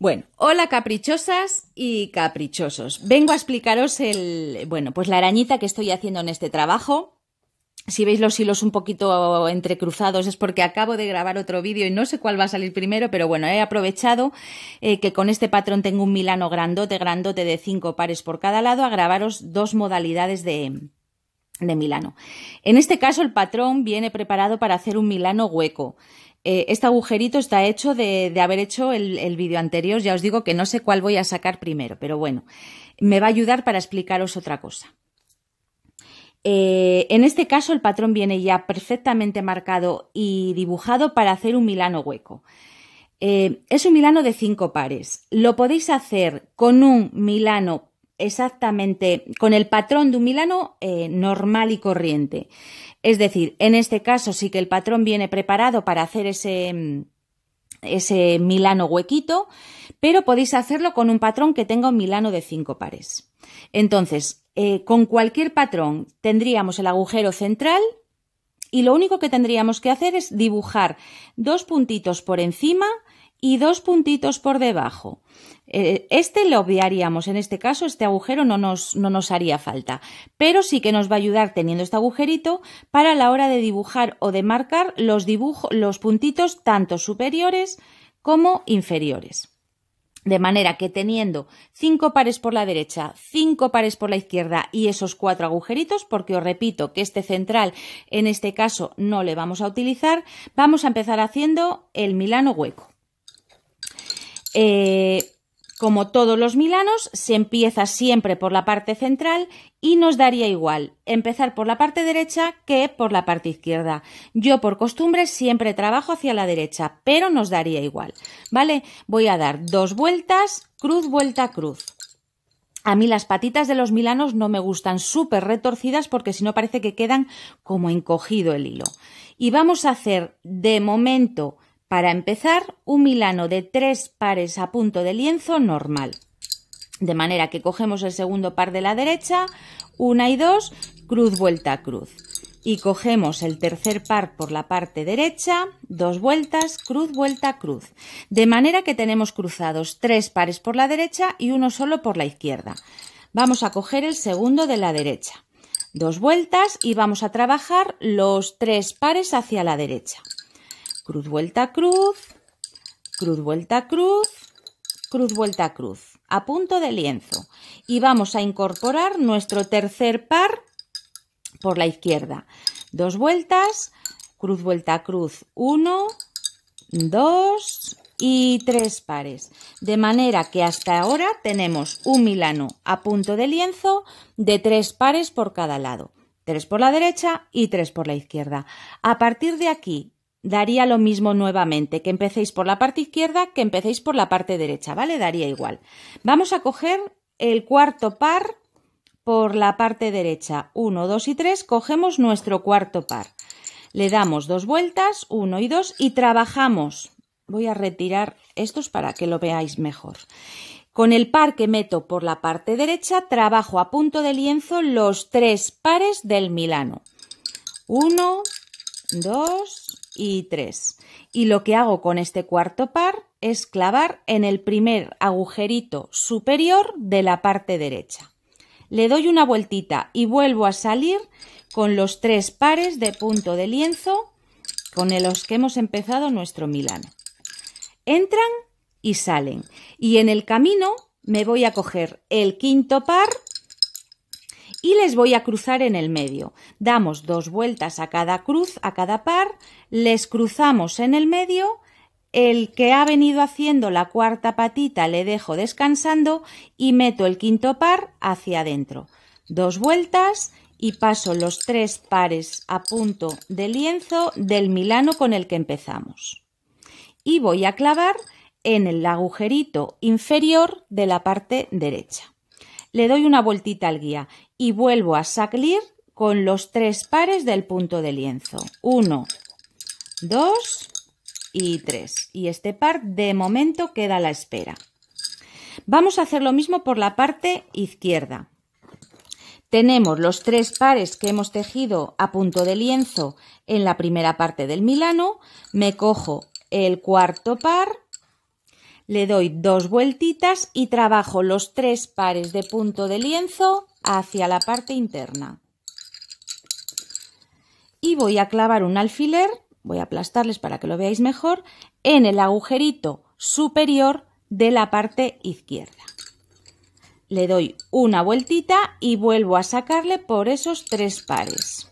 Bueno, hola caprichosas y caprichosos. Vengo a explicaros el, bueno, pues la arañita que estoy haciendo en este trabajo. Si veis los hilos un poquito entrecruzados es porque acabo de grabar otro vídeo y no sé cuál va a salir primero, pero bueno, he aprovechado eh, que con este patrón tengo un milano grandote, grandote de cinco pares por cada lado a grabaros dos modalidades de, de milano. En este caso el patrón viene preparado para hacer un milano hueco. Eh, este agujerito está hecho de, haber hecho el, vídeo anterior. Ya os digo que no sé cuál voy a sacar primero, pero bueno, me va a ayudar para explicaros otra cosa. Eh, en este caso el patrón viene ya perfectamente marcado y dibujado para hacer un milano hueco. Eh, es un milano de cinco pares. Lo podéis hacer con un milano exactamente, con el patrón de un milano normal y corriente. Es decir, en este caso sí que el patrón viene preparado para hacer ese, ese milano huequito, pero podéis hacerlo con un patrón que tenga un milano de cinco pares. Entonces, eh, con cualquier patrón tendríamos el agujero central y lo único que tendríamos que hacer es dibujar dos puntitos por encima y dos puntitos por debajo. Eh, este lo obviaríamos, en este caso este agujero no nos, no nos haría falta, pero sí que nos va a ayudar teniendo este agujerito para la hora de dibujar o de marcar los, dibujos, los puntitos tanto superiores como inferiores. De manera que teniendo cinco pares por la derecha, cinco pares por la izquierda y esos cuatro agujeritos, porque os repito que este central en este caso no le vamos a utilizar, vamos a empezar haciendo el milano hueco. Eh, como todos los milanos, se empieza siempre por la parte central y nos daría igual empezar por la parte derecha que por la parte izquierda. Yo por costumbre siempre trabajo hacia la derecha, pero nos daría igual. ¿Vale? Voy a dar dos vueltas, cruz, vuelta, cruz. A mí las patitas de los milanos no me gustan súper retorcidas porque si no parece que quedan como encogido el hilo. Y vamos a hacer de momento para empezar, un milano de tres pares a punto de lienzo normal. De manera que cogemos el segundo par de la derecha, una y dos, cruz, vuelta, cruz. Y cogemos el tercer par por la parte derecha, dos vueltas, cruz, vuelta, cruz. De manera que tenemos cruzados tres pares por la derecha y uno solo por la izquierda. Vamos a coger el segundo de la derecha. Dos vueltas y vamos a trabajar los tres pares hacia la derecha cruz, vuelta, cruz, cruz, vuelta, cruz, cruz, vuelta, cruz, a punto de lienzo. Y vamos a incorporar nuestro tercer par por la izquierda. Dos vueltas, cruz, vuelta, cruz, uno, dos y tres pares. De manera que hasta ahora tenemos un milano a punto de lienzo de tres pares por cada lado. Tres por la derecha y tres por la izquierda. A partir de aquí daría lo mismo nuevamente, que empecéis por la parte izquierda, que empecéis por la parte derecha, ¿vale? Daría igual. Vamos a coger el cuarto par por la parte derecha. 1, 2 y 3, cogemos nuestro cuarto par. Le damos dos vueltas, 1 y 2, y trabajamos. Voy a retirar estos para que lo veáis mejor. Con el par que meto por la parte derecha, trabajo a punto de lienzo los tres pares del Milano. 1, 2 y 3. Y lo que hago con este cuarto par es clavar en el primer agujerito superior de la parte derecha. Le doy una vueltita y vuelvo a salir con los tres pares de punto de lienzo con los que hemos empezado nuestro milano. Entran y salen. Y en el camino me voy a coger el quinto par y les voy a cruzar en el medio. Damos dos vueltas a cada cruz, a cada par, les cruzamos en el medio, el que ha venido haciendo la cuarta patita le dejo descansando y meto el quinto par hacia adentro. Dos vueltas y paso los tres pares a punto de lienzo del milano con el que empezamos. Y voy a clavar en el agujerito inferior de la parte derecha. Le doy una vueltita al guía y vuelvo a salir con los tres pares del punto de lienzo. Uno, dos y tres. Y este par de momento queda a la espera. Vamos a hacer lo mismo por la parte izquierda. Tenemos los tres pares que hemos tejido a punto de lienzo en la primera parte del milano. Me cojo el cuarto par, le doy dos vueltitas y trabajo los tres pares de punto de lienzo hacia la parte interna. Y voy a clavar un alfiler, voy a aplastarles para que lo veáis mejor, en el agujerito superior de la parte izquierda. Le doy una vueltita y vuelvo a sacarle por esos tres pares.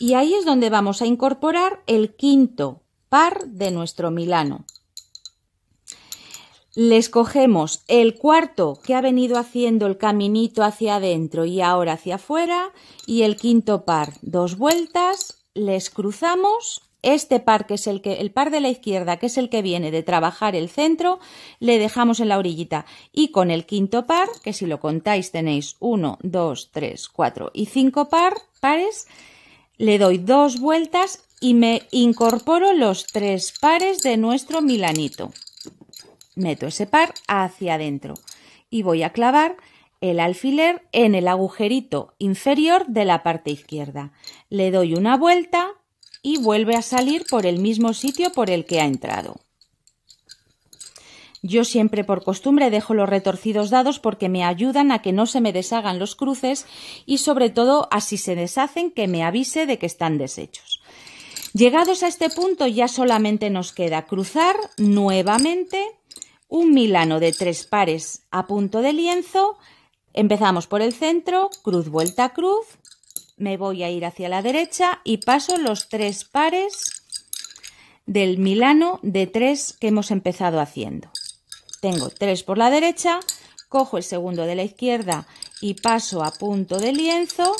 Y ahí es donde vamos a incorporar el quinto par de nuestro Milano. Le escogemos el cuarto que ha venido haciendo el caminito hacia adentro y ahora hacia afuera y el quinto par dos vueltas, les cruzamos. Este par que es el que el par de la izquierda que es el que viene de trabajar el centro le dejamos en la orillita. Y con el quinto par que si lo contáis tenéis uno, dos, tres, cuatro y cinco par pares le doy dos vueltas y me incorporo los tres pares de nuestro milanito meto ese par hacia adentro y voy a clavar el alfiler en el agujerito inferior de la parte izquierda. Le doy una vuelta y vuelve a salir por el mismo sitio por el que ha entrado. Yo siempre por costumbre dejo los retorcidos dados porque me ayudan a que no se me deshagan los cruces y sobre todo así se deshacen que me avise de que están deshechos. Llegados a este punto ya solamente nos queda cruzar nuevamente un milano de tres pares a punto de lienzo. Empezamos por el centro, cruz, vuelta, cruz. Me voy a ir hacia la derecha y paso los tres pares del milano de tres que hemos empezado haciendo. Tengo tres por la derecha, cojo el segundo de la izquierda y paso a punto de lienzo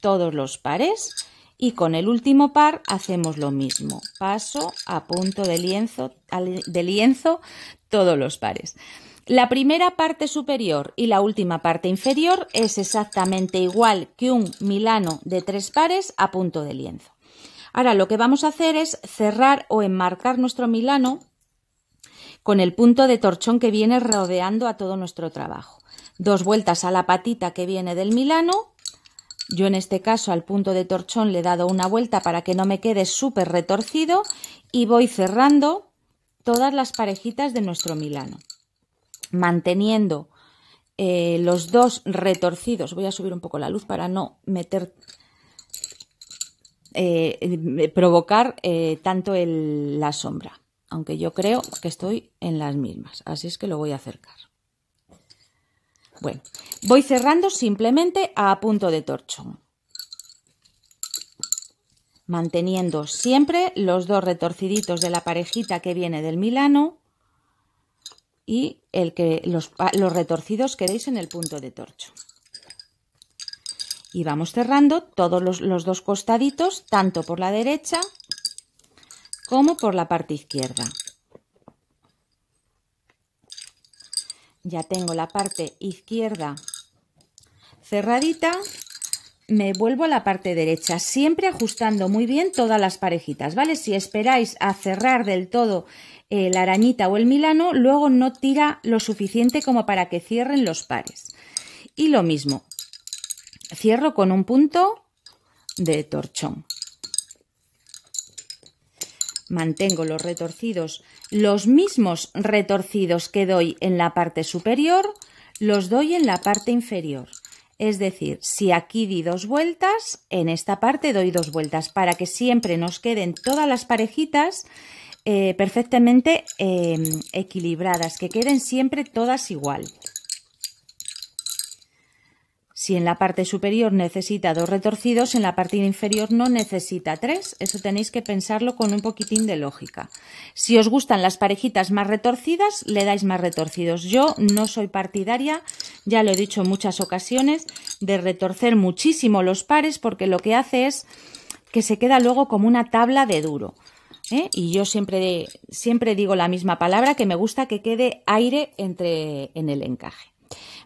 todos los pares y con el último par hacemos lo mismo. Paso a punto de lienzo, de lienzo todos los pares. La primera parte superior y la última parte inferior es exactamente igual que un milano de tres pares a punto de lienzo. Ahora lo que vamos a hacer es cerrar o enmarcar nuestro milano con el punto de torchón que viene rodeando a todo nuestro trabajo. Dos vueltas a la patita que viene del milano. Yo en este caso al punto de torchón le he dado una vuelta para que no me quede súper retorcido y voy cerrando todas las parejitas de nuestro Milano, manteniendo eh, los dos retorcidos. Voy a subir un poco la luz para no meter, eh, provocar eh, tanto la sombra, aunque yo creo que estoy en las mismas, así es que lo voy a acercar. Bueno, voy cerrando simplemente a punto de torchón manteniendo siempre los dos retorciditos de la parejita que viene del Milano y el que los, retorcidos quedéis en el punto de torcho. Y vamos cerrando todos los dos costaditos, tanto por la derecha como por la parte izquierda. Ya tengo la parte izquierda cerradita me vuelvo a la parte derecha, siempre ajustando muy bien todas las parejitas, ¿vale? Si esperáis a cerrar del todo eh, la arañita o el milano, luego no tira lo suficiente como para que cierren los pares. Y lo mismo, cierro con un punto de torchón. Mantengo los retorcidos, los mismos retorcidos que doy en la parte superior, los doy en la parte inferior. Es decir, si aquí di dos vueltas, en esta parte doy dos vueltas para que siempre nos queden todas las parejitas eh, perfectamente em, equilibradas, que queden siempre todas igual. Si en la parte superior necesita dos retorcidos, en la parte inferior no necesita tres. Eso tenéis que pensarlo con un poquitín de lógica. Si os gustan las parejitas más retorcidas, le dais más retorcidos. Yo no soy partidaria, ya lo he dicho en muchas ocasiones, de retorcer muchísimo los pares porque lo que hace es que se queda luego como una tabla de duro. ¿eh? Y yo siempre, siempre digo la misma palabra, que me gusta que quede aire entre, en el encaje.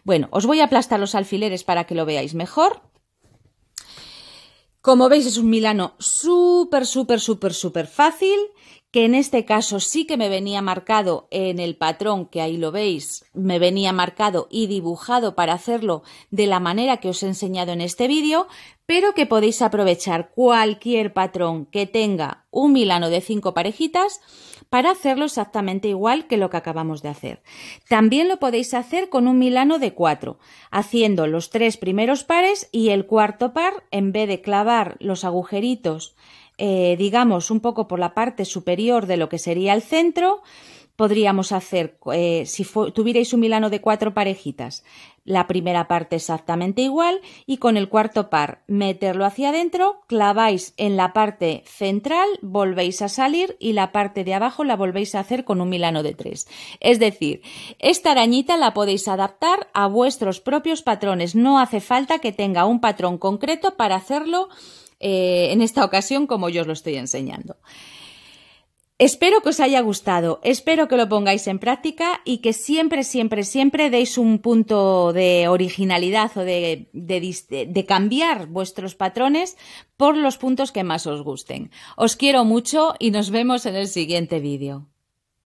Bueno, os voy a aplastar los alfileres para que lo veáis mejor. Como veis es un Milano súper, súper, súper, súper fácil, que en este caso sí que me venía marcado en el patrón, que ahí lo veis, me venía marcado y dibujado para hacerlo de la manera que os he enseñado en este vídeo, pero que podéis aprovechar cualquier patrón que tenga un Milano de cinco parejitas para hacerlo exactamente igual que lo que acabamos de hacer. También lo podéis hacer con un milano de cuatro, haciendo los tres primeros pares y el cuarto par, en vez de clavar los agujeritos, eh, digamos, un poco por la parte superior de lo que sería el centro, podríamos hacer, eh, si tuvierais un milano de cuatro parejitas, la primera parte exactamente igual y con el cuarto par meterlo hacia adentro, claváis en la parte central, volvéis a salir y la parte de abajo la volvéis a hacer con un milano de tres. Es decir, esta arañita la podéis adaptar a vuestros propios patrones, no hace falta que tenga un patrón concreto para hacerlo eh, en esta ocasión como yo os lo estoy enseñando. Espero que os haya gustado, espero que lo pongáis en práctica y que siempre, siempre, siempre deis un punto de originalidad o de, de, cambiar vuestros patrones por los puntos que más os gusten. Os quiero mucho y nos vemos en el siguiente vídeo.